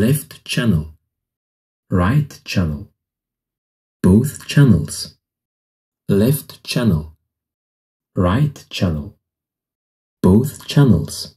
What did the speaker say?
left channel, right channel, both channels, left channel, right channel, both channels.